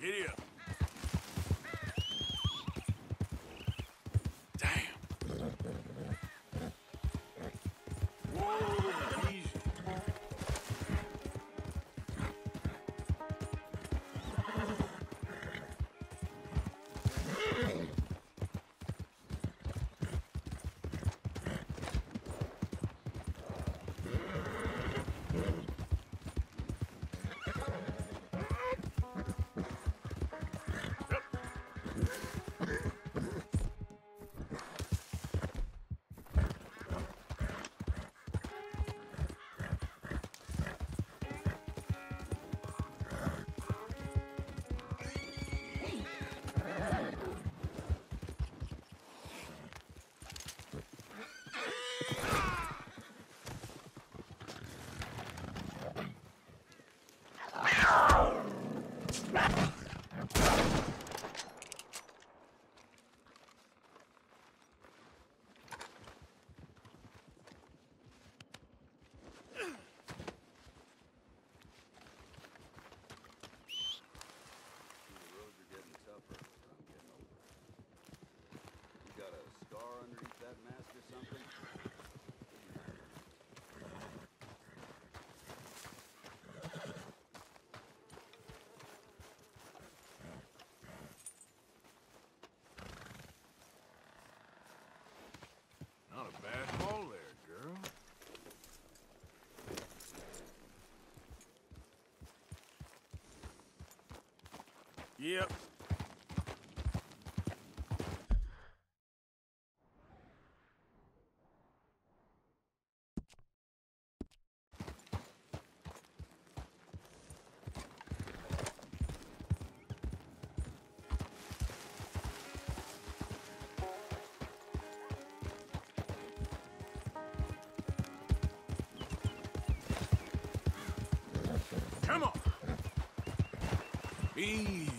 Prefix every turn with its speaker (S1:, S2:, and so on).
S1: Giddy up. Damn.
S2: That mask or something?
S1: Not a bad haul there, girl. Yep. Come on. Easy.